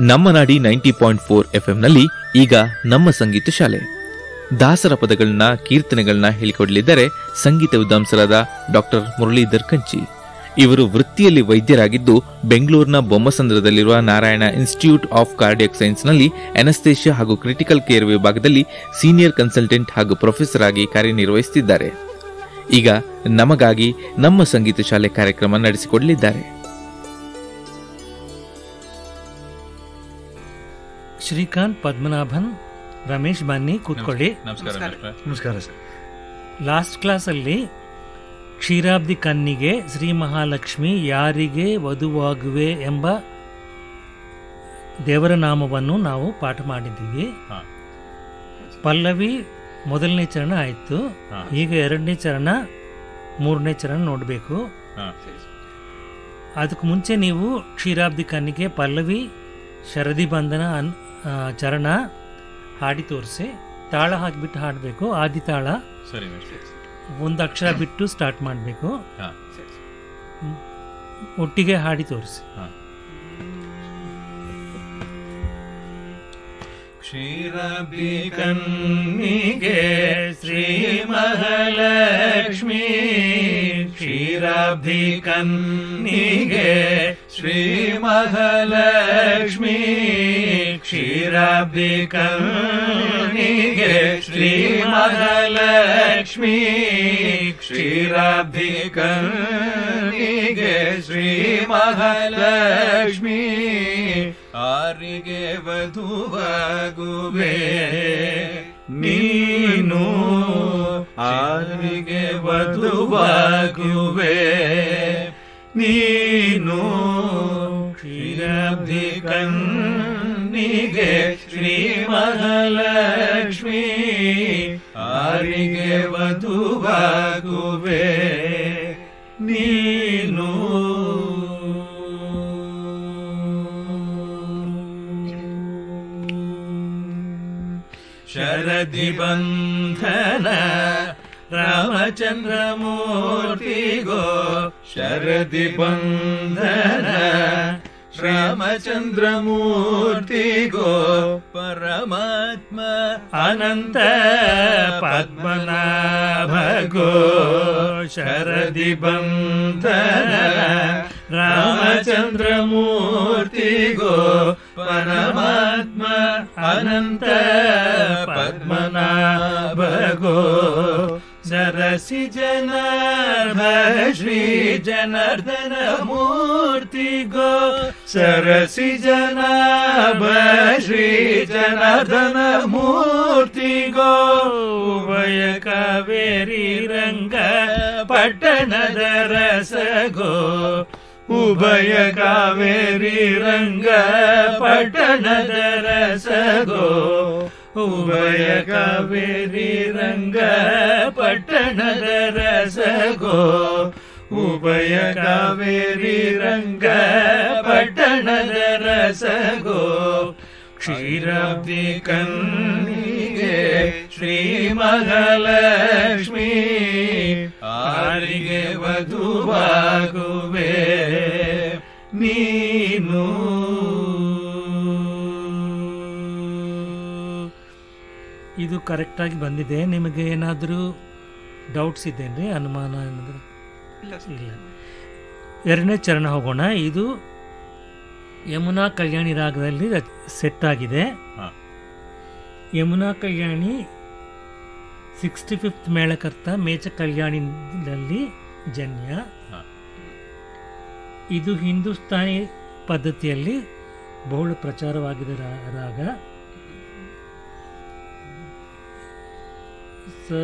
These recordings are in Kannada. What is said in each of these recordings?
ನಮ್ಮ ನಾಡಿ ನೈಂಟಿ ಪಾಯಿಂಟ್ ಫೋರ್ ಎಫ್ಎಂನಲ್ಲಿ ಈಗ ನಮ್ಮ ಸಂಗೀತ ಶಾಲೆ. ದಾಸರ ಪದಗಳನ್ನ, ಕೀರ್ತನೆಗಳನ್ನ ಹೇಳಿಕೊಡಲಿದ್ದಾರೆ ಸಂಗೀತ ವಿದ್ವಾಂಸರಾದ ಡಾಕ್ಟರ್ ಮುರಳೀಧರ್ ಕಂಚಿ. ಇವರು ವೃತ್ತಿಯಲ್ಲಿ ವೈದ್ಯರಾಗಿದ್ದು ಬೆಂಗಳೂರಿನ ಬೊಮ್ಮಸಂದ್ರದಲ್ಲಿರುವ ನಾರಾಯಣ ಇನ್ಸ್ಟಿಟ್ಯೂಟ್ ಆಫ್ ಕಾರ್ಡಿಯಕ್ ಸೈನ್ಸ್ನಲ್ಲಿ ಅನಸ್ತೇಷಿಯಾ ಹಾಗೂ ಕ್ರಿಟಿಕಲ್ ಕೇರ್ ವಿಭಾಗದಲ್ಲಿ ಸೀನಿಯರ್ ಕನ್ಸಲ್ಟೆಂಟ್ ಹಾಗೂ ಪ್ರೊಫೆಸರ್ ಆಗಿ ಕಾರ್ಯನಿರ್ವಹಿಸುತ್ತಿದ್ದಾರೆ. ಈಗ ನಮಗಾಗಿ ನಮ್ಮ ಸಂಗೀತ ಶಾಲೆ ಕಾರ್ಯಕ್ರಮ ನಡೆಸಿಕೊಡಲಿದ್ದಾರೆ. ಶ್ರೀಕಾಂತ್ ಪದ್ಮನಾಭನ್ ರಮೇಶ್ ಬನ್ನಿ ಕೂತ್ಕೊಳ್ಳಿ. ನಮಸ್ಕಾರ ಸರ್. ಲಾಸ್ಟ್ ಕ್ಲಾಸಲ್ಲಿ ಕ್ಷೀರಾಬ್ದಿ ಕನ್ನಿಗೆ ಶ್ರೀ ಮಹಾಲಕ್ಷ್ಮಿ ಯಾರಿಗೆ ವಧುವಾಗುವೆ ಎಂಬ ದೇವರ ನಾಮವನ್ನು ನಾವು ಪಾಠ ಮಾಡಿದ್ದೀವಿ. ಹಾ. ಪಲ್ಲವಿ ಮೊದಲನೇ ಚರಣ ಆಯಿತು. ಈಗ ಎರಡನೇ ಚರಣ ಮೂರನೇ ಚರಣ ನೋಡಬೇಕು. ಹಾ. ಅದಕ್ಕೆ ಮುಂಚೆ ನೀವು ಕ್ಷೀರಾಬ್ದಿ ಕನ್ನಿಗೆ ಪಲ್ಲವಿ ಶರದಿ ಬಂಧನ ಅನ್ ಚರಣ ಹಾಡಿ ತೋರಿಸಿ ತಾಳ ಹಾಕಿಬಿಟ್ಟು ಹಾಡಬೇಕು ಆದಿ ತಾಳ. ಸರಿ. ಒಂದು ಅಕ್ಷರ ಬಿಟ್ಟು ಸ್ಟಾರ್ಟ್ ಮಾಡಬೇಕು. ಹಾ. ಒಟ್ಟಿಗೆ ಹಾಡಿ ತೋರಿಸಿ. क्षीराधिके श्रीमहलक्ष्मी क्षीराब्धि श्रीमहलक्ष्मी क्षीराब्धिके श्रीमहलक्ष्मी क्षीराब्धिकि श्रीमहलक्ष्मी ಆರಿಗೆ ವಧುವಾಗುವೆ ನೀನು ಆರಿಗೆ ವಧುವಾಗುವೆ ನೀನು ಕ್ಷೀರಾಬ್ಧಿ ಶ್ರೀ ಮಹಾಲಕ್ಷ್ಮಿ ಆರಿಗೆ ವಧುವಾಗುವೆ दीप रामचन्द्रमूर्ति गो शरदि बन्धन रामचन्द्रमूर्ति गो परमात्मा अनन्त पद्मनाभगो शरदि बन्धन रामचन्द्रमूर्ति गो परमात्मा अनन्त पद्मनाभगो। सरसि जनार्भ श्री जनार्दन गो सरसि जना भ श्री जनार्दन गो उभय कावेरी रङ्ग पटन गो ಉಭಯ ಕಾವೇರಿ ರಂಗ ಪಟ್ಟಣದ ರಸಗೋ ಉಭಯ ಕಾವೇರಿ ರಂಗ ಪಟ್ಟಣದ ರಸಗೋ ಉಭಯ ಕಾವೇರಿ ರಂಗ ಪಟ್ಟಣದ ರಸಗೋ ಕ್ಷೀರಾಬ್ದಿ ಕನ್ನಿಗೆ ಶ್ರೀ ಮಹಾಲಕ್ಷ್ಮಿ ಆರಿಗೆ ವಧುವಾಗುವೆ ನೀನು. ಇದು ಕರೆಕ್ಟಾಗಿ ಬಂದಿದೆ. ನಿಮಗೆ ಏನಾದರೂ ಡೌಟ್ಸ್ ಇದ್ದೇನ್ರಿ ಅನುಮಾನ ಏನಾದರೂ? ಇಲ್ಲ ಎರಡನೇ ಚರಣ ಹೋಗೋಣ. ಇದು ಯಮುನಾ ಕಲ್ಯಾಣಿ ರಾಗದಲ್ಲಿ ಸೆಟ್ ಆಗಿದೆ. ಯಮುನಾ ಕಲ್ಯಾಣಿ ಸಿಕ್ಸ್ಟಿ ಫಿಫ್ತ್ ಮೇಳಕರ್ತ ಮೇಚ ಕಲ್ಯಾಣಿನಲ್ಲಿ ಜನ್ಯ. ಹಾ. ಇದು ಹಿಂದೂಸ್ತಾನಿ ಪದ್ಧತಿಯಲ್ಲಿ ಬಹಳ ಪ್ರಚಾರವಾಗಿದೆ ರಾಗ. ಸ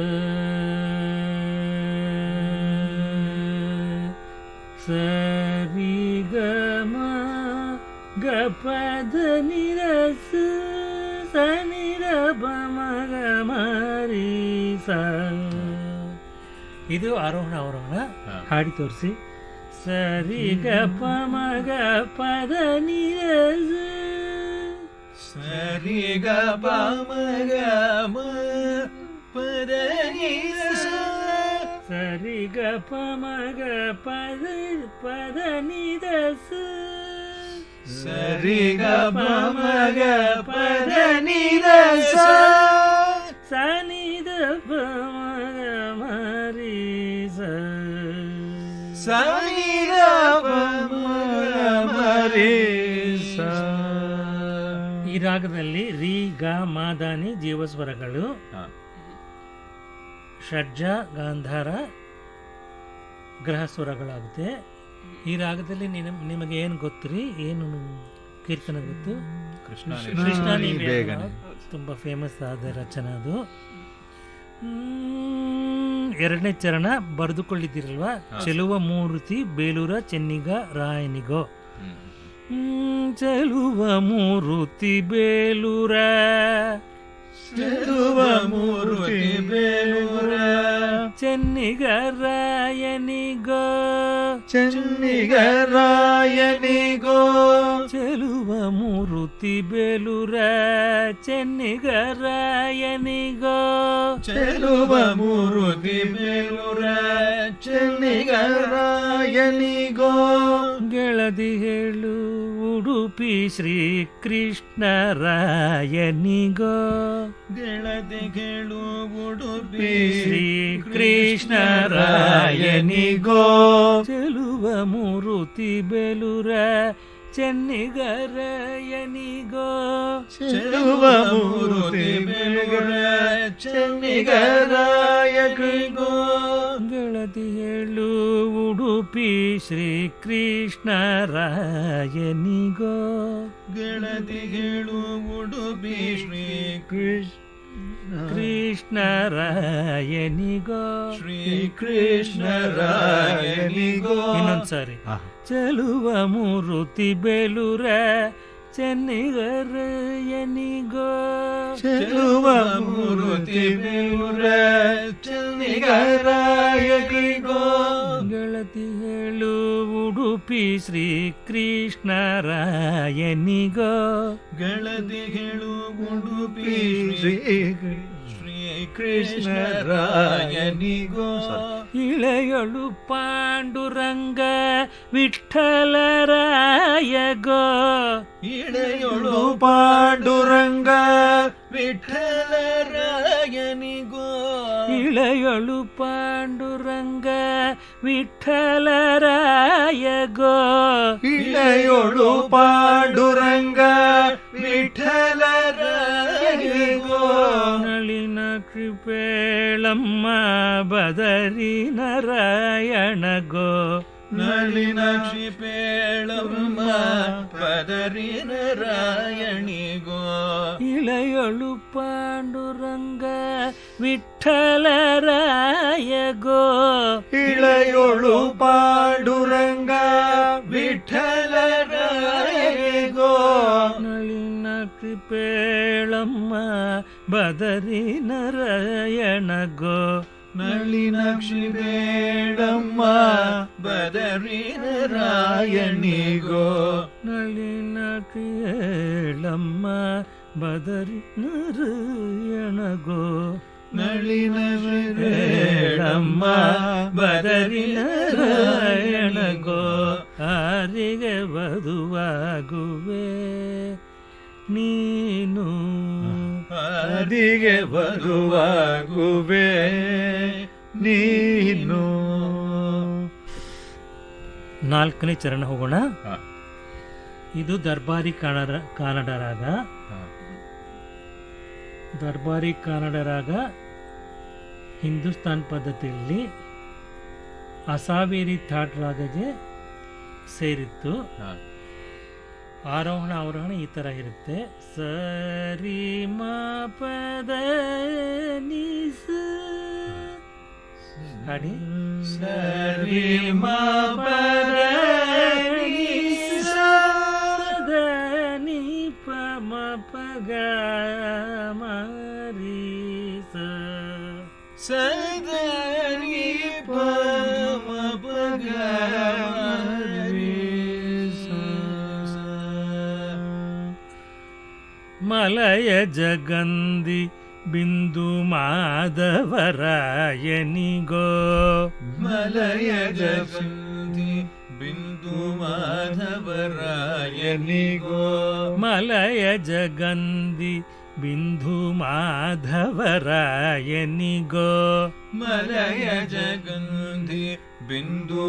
ಸರಿ ಗಮ ಗಪದ ನಿರಸ ಸನಿರ ಬಮಗ ಮರಿ ಸ ಇದು ಆರೋಹಣ ಅವರೋಹಣ ಹಾಡಿ ತೋರಿಸಿ. சரி கப்ப மக பத சரி கப்ப மக பத சரி கப்ப மக பத பத நிதச சரி கப்ப மக பத நிதச சனித மக மரி ச ಈ ರಾಗದಲ್ಲಿ ರಿ ಗ ಮಾದಾನಿ ಜೀವಸ್ವರಗಳು. ಷಡ್ಜ ಗಾಂಧಾರ ಗ್ರಹ ಸ್ವರಗಳಾಗುತ್ತೆ ಈ ರಾಗದಲ್ಲಿ ನಿಮಗೆ ಏನು ಗೊತ್ತ್ರಿ? ಏನು ಕೀರ್ತನ ಗೊತ್ತು? ಕೃಷ್ಣ ತುಂಬ ಫೇಮಸ್ ಆದ ರಚನೆ ಅದು. ಎರಡನೇ ಚರಣ ಬರೆದುಕೊಳ್ಳಿದ್ದೀರಲ್ವಾ? ಚೆಲುವ ಮೂರ್ತಿ ಬೇಲೂರ ಚೆನ್ನಿಗ ರಾಯನಿಗೋ. ಹ್ಮ್, ಚೆಲುವ ಮೂರುತಿ ಬೇಲೂರ ಚೆಲುವ ಮೂರುತಿ ಬೇಲೂರ ಚೆನ್ನಿಗ ರಾಯನಿಗೋ ಚೆನ್ನಿಗರಾಯನಿಗೋ ಚೆಲುವ ಮೂರುತಿ ಬೇಲೂರ ಚೆನ್ನಿಗ ರಾಯನಿಗೋ ಚೆಲುವ ಮೂರುತಿ ಬೇಲೂರ ಚೆನ್ನಿಗರಾಯನಿಗೋ ಗೆಳದಿ ಹೇಳು ಉಡುಪಿ ಶ್ರೀ ಕೃಷ್ಣ ರಾಯನಿಗೋ ಗೆಳತಿ ಕೇಳು ಉಡುಪಿ ಶ್ರೀ ಕೃಷ್ಣ ರಾಯನಿಗೋ ಚೆಲುವ ಮೂರುತಿ ಬೇಲೂರ ಚೆನ್ನಿಗರಾಯನಿಗೋ ಚೆಲುವ ಮೂರುತಿ ಬೇಲೂರ ಚೆನ್ನಿಗರಾಯನಿಗೋ ಗೆಳತಿ ಹೇಳು ಉಡುಪಿ ಶ್ರೀ ಕೃಷ್ಣ ರಾಯನಿಗೋ ಗೆಳತಿ ಕೇಳು ಉಡುಪಿ ಶ್ರೀ ಕೃಷ್ಣ ಕೃಷ್ಣ ರಾಯನಿಗೋ ಶ್ರೀ ಕೃಷ್ಣ ರಾಯನಿಗೋ ಇನ್ನೊಂದ್ಸಾರಿ ಚೆಲುವ ಮೂರುತಿ ಬೇಲೂರ ಚೆನ್ನಿಗರಾಯನಿಗೋ ಚೆಲುವ ಮೂರುತಿ ಬೇಲೂರ ಚೆನ್ನಿಗರಾಯನಿಗೋ ಗೆಳತಿ ಹೇಳು ಉಡುಪಿ ಶ್ರೀ ಕೃಷ್ಣ ರಾಯನಿಗೋ ಗೆಳತಿ ಹೇಳು ಉಡುಪಿ ಶ್ರೀ கிருஷ்ணராயணிகோ. இளையொழு பாண்டுரங்க விட்டலராயகோ. இளையொழு பாண்டுரங்க விட்டலராயணிகோ. இளையொழு பாண்டுரங்க விட்டலராயகோ. இளையொழு பாண்டுரங்க விட்டலராயணிகோ. நளி ವಿಠಲರಾಯನಿಗೋ ನಳಿನ ಕೃಪೇಳಮ್ಮ ಬದರಿ ನಾರಾಯಣಗೋ ನಳಿನ ಕ್ಷಿಪೇಳಮ್ಮ ಪದರಿ ನಾರಾಯಣಿಗೋ ಇಳೆಯಳು ಪಾಂಡುರಂಗ ವಿಠಲರಾಯಗೋ ಇಳೆಯೊಳು ಪಾಂಡುರಂಗ ವಿಠಲರಾಯನಿಗೋ ನಳಿನ ಕೃಪೇಳಮ್ಮ ಬದರಿ ನಾರಾಯಣಗೋ. ನಳಿನ ಕ್ಷಿಬೇಡಮ್ಮ ಬದರಿ ನಾರಾಯಣಿಗೋ. ಗೋ ಕೇಳಮ್ಮ ಬದರಿ ನಾರಾಯಣಗೋ. ನಳಿನ ಹೇಳಮ್ಮ ಬದರಿ ನಾರಾಯಣಗೋ. ಹಾರಿಗೆ ವಧುವಾಗುವೆ. ನೀನು ಅದಿಗೆ ಬರುವಾಗುವೆ. ನೀನು. ನಾಲ್ಕನೇ ಚರಣ ಹೋಗೋಣ. ಇದು ದರ್ಬಾರಿ ಕನ್ನಡ ಕನ್ನಡ ರಾಗ ದರ್ಬಾರಿ ಕನ್ನಡ ರಾಗ ಹಿಂದೂಸ್ತಾನ್ ಪದ್ಧತಿಯಲ್ಲಿ ಅಸಾವೇರಿ ಥಾಟ್ ರಾಗಗೆ ಸೇರಿತ್ತು. ಆರೋಹಣ ಅವರೋಹಣ ಈ ಥರ ಇರುತ್ತೆ ಸರಿ ಮ ಪದ ನಿ ಸ. ಸರಿ ಮ ಪದ ನಿ ಸ. ದ ನಿ ಪ ಮ ಪ ಗ ಮ ರಿ ಸ. ಪಮ ಪಗ ಮ ಬಿಂದು मलय जगन्धि बिन्दु माधवरायनि गो मलय जगन्धि बिन्दु माधवरायनि गो मलय जगन्धि बिन्दु माधवरायनि गो मलय जगन्धि बिन्दु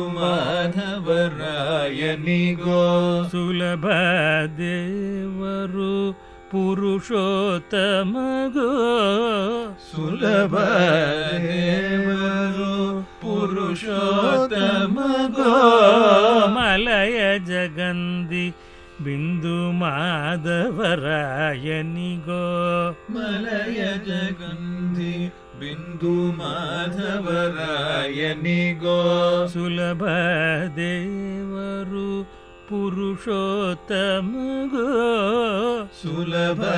सुलभदेवरु पुरुषोत्तमगो। सुलभदेवरु पुरुषोत्तमगो। मलय जगन्धि बिन्दु माधवरायनि मलय जगन्धि बिन्दु माधवरायनि गो सुलभदेवरु पुरुषोत्तमगो सुलभदेवरु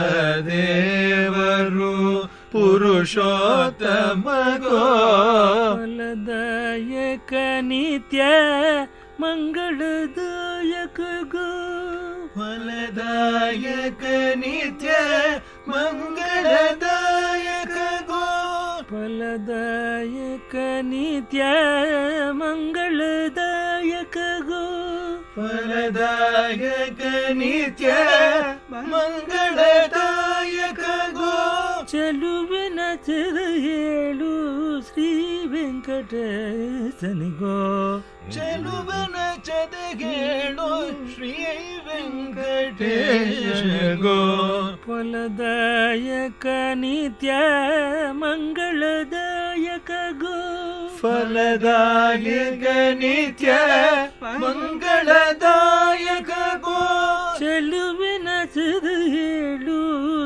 पुरुषोत्तमगो फलदायक नित्य मङ्गलदायक गो फलदायक नित्य मङ्गलदायक गो फलदायक नित्य मङ्गलदायक ಫಲದಾಯಕ ನಿತ್ಯ ಮಂಗಳದಾಯಕ ಗೋ. ಚೆಲುವಿನ ಹೇಳು ಶ್ರೀ ವೆಂಕಟೇಶನಿಗೋ ಚೆಲುವನ ಚದಗೇಳು ಶ್ರೀ ವೆಂಕಟೇಶನಿಗೋ ಫಲದಾಯಕ ನಿತ್ಯ ಮಂಗಳದಾಯಕ ಗೋ. ಫಲದಾಯಕ ನಿತ್ಯ ಮಂಗಳದಾಯಕ ಗೋ. ಚೆಲುವಿನ ಹೇಳು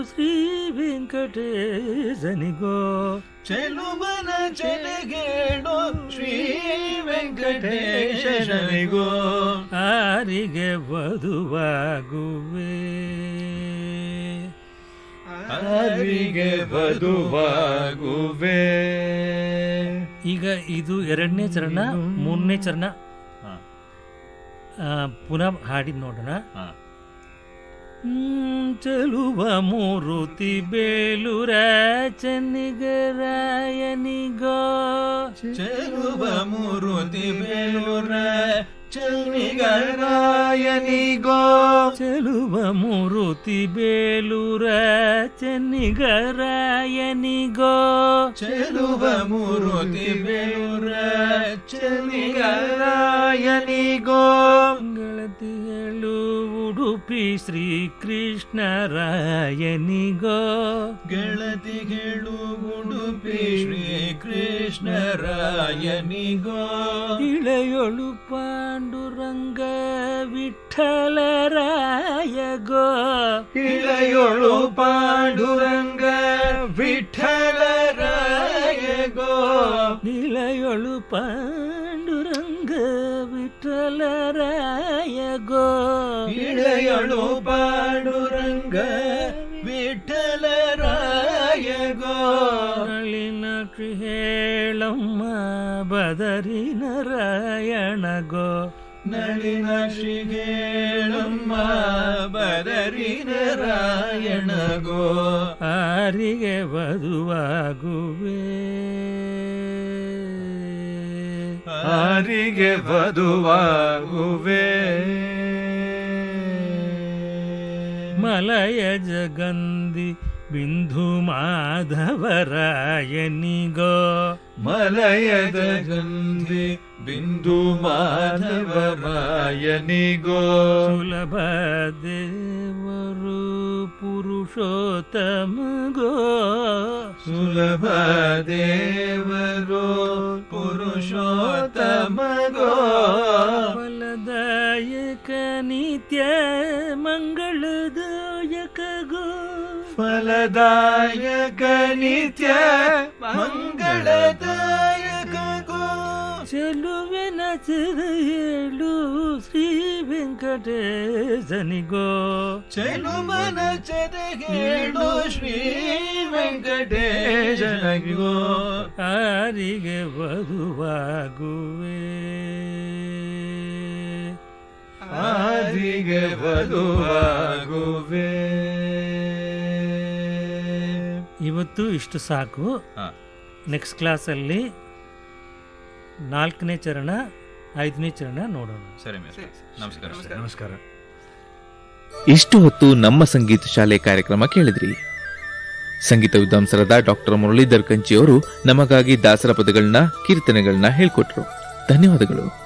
ಶ್ರೀ ವೆಂಕಟೇಶನಿಗೋ ಚೆಲುವನ ಚೆಲಗೇಳು ಶ್ರೀ ವೆಂಕಟೇಶನಿಗೋ ಆರಿಗೆ ಬದುವಾಗುವೆ ಆರಿಗೆ ವಧುವಾಗುವೆ. ಈಗ ಇದು ಎರಡನೇ ಚರಣ ಮೂರನೇ ಚರಣ. ಪುನಃ ಹಾಡಿದ್ ನೋಡೋಣ. ಚೆಲುವ ಮೂರುತಿ ಬೇಲುರ ಚೆನ್ನಿಗರಾಯನಿಗೋ. ಚಲುವ ಮೂರುತಿ ಬೇಲೂರ ಚೆನ್ನಿಗರಾಯನಿಗೋ ಚೆಲುವ ಮೂರುತಿ ಬೇಲುರ ಚೆನ್ನಿಗರಾಯನಿಗೋ ಚೆಲುವ ಮೂರುತಿ ಬೇಲೂರ ಚೆನ್ನಿಗರಾಯನಿಗೋ ಗಳತಿಗಳು ಉಡುಪಿ ಶ್ರೀ ಕೃಷ್ಣರಾಯನಿಗೋ ಗೆಳತಿಗಳು ಉಡುಪಿ ಶ್ರೀ ಕೃಷ್ಣರಾಯನಿಗೋ ಇಳೆಯೊಳು ಪಾಂಡುರಂಗ ವಿಠಲರಾಯಗೋ ಇಳೆಯೊಳು ಪಾಂಡುರಂಗ ವಿಠಲರಾಯಗೋ ಇಳೆಯೊಳು ಪಾಂಡುರಂಗ ವಿಠಲರಾಯಗೋ ಇಳೆಯೊಳು ಪಾಂಡುರಂಗ ರಾಯ ಗೋಳಿನ ಹೇಳಮ್ಮ ಬದರಿ ನಾರಾಯಣಗೋ ನಳಿನ ಶ್ರೀಗೇಳಮ್ಮ ಬದರಿ ಆರಿಗೆ ವಧುವಾಗುವೆ. ಆರಿಗೆ ಬದುವಾಗುವೆ ಮಲಯ ಜಗಂದಿ మలయ జగంది బిందు ग మలయ జగంది बिन्दु माधवयनि गोलभदेवरु पुरुषोत्तम गो। सुलभदे पुरुषोत्तम गो। मलदायक्य मङ्गलदयक गो। फलदाय गणित मङ्गलद ಚೆಲುವಿನ ಹೇಳು ಶ್ರೀ ವೆಂಕಟೇಶನಿಗೋ ಚೆಲುಮನ ಚೆದಗೇಳು ಶ್ರೀ ವೆಂಕಟೇಶನಿಗೋ ಆರಿಗೆ ವಧುವಾಗುವೆ? ಆರಿಗೆ ವಧುವಾಗುವೆ? ಇವತ್ತು ಇಷ್ಟು ಸಾಕು. ನೆಕ್ಸ್ಟ್ ಕ್ಲಾಸಲ್ಲಿ ನಾಲ್ಕನೇ ಚರಣ ಐದನೇ ಚರಣ ನೋಡೋಣ. ಸರಿ ನಮಸ್ಕಾರ ನಮಸ್ಕಾರ. ನಮಸ್ಕಾರ. ಇಷ್ಟು ಹೊತ್ತು ನಮ್ಮ ಸಂಗೀತ ಶಾಲೆ ಕಾರ್ಯಕ್ರಮ ಕೇಳಿದ್ರಿ. ಸಂಗೀತ ವಿದ್ವಾಂಸರಾದ ಡಾಕ್ಟರ್ ಮುರಳೀಧರ್ ಕಂಚಿ ಅವರು ನಮಗಾಗಿ ದಾಸರ ಪದಗಳನ್ನ ಕೀರ್ತನೆಗಳನ್ನ ಹೇಳ್ಕೊಟ್ರು. ಧನ್ಯವಾದಗಳು.